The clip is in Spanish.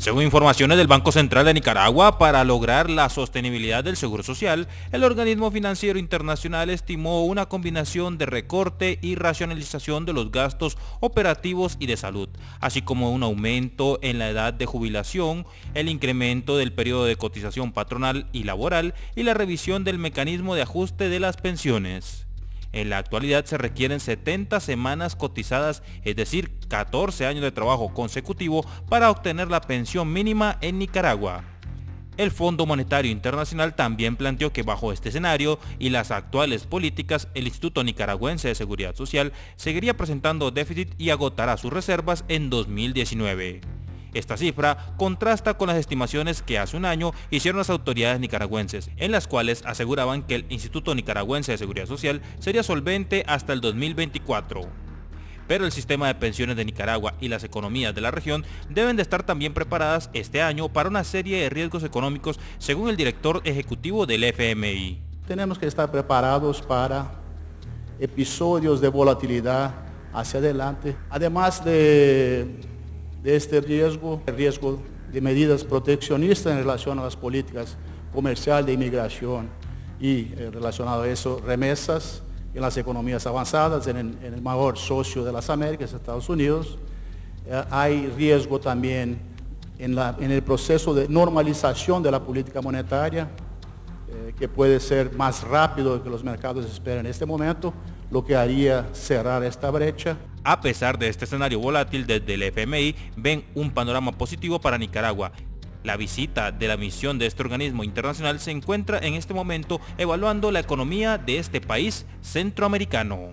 Según informaciones del Banco Central de Nicaragua, para lograr la sostenibilidad del Seguro Social, el organismo financiero internacional estimó una combinación de recorte y racionalización de los gastos operativos y de salud, así como un aumento en la edad de jubilación, el incremento del periodo de cotización patronal y laboral y la revisión del mecanismo de ajuste de las pensiones. En la actualidad se requieren 70 semanas cotizadas, es decir, 14 años de trabajo consecutivo para obtener la pensión mínima en Nicaragua. El Fondo Monetario Internacional también planteó que bajo este escenario y las actuales políticas, el Instituto Nicaragüense de Seguridad Social seguiría presentando déficit y agotará sus reservas en 2019. Esta cifra contrasta con las estimaciones que hace un año hicieron las autoridades nicaragüenses, en las cuales aseguraban que el Instituto Nicaragüense de Seguridad Social sería solvente hasta el 2024 pero el sistema de pensiones de Nicaragua y las economías de la región deben de estar también preparadas este año para una serie de riesgos económicos según el director ejecutivo del FMI. Tenemos que estar preparados para episodios de volatilidad hacia adelante, además de de este riesgo, el riesgo de medidas proteccionistas en relación a las políticas comerciales de inmigración y eh, relacionado a eso, remesas en las economías avanzadas, en el, mayor socio de las Américas, Estados Unidos. Eh, hay riesgo también en, en, el proceso de normalización de la política monetaria, que puede ser más rápido que los mercados esperan en este momento, lo que haría cerrar esta brecha. A pesar de este escenario volátil desde el FMI, ven un panorama positivo para Nicaragua. La visita de la misión de este organismo internacional se encuentra en este momento evaluando la economía de este país centroamericano.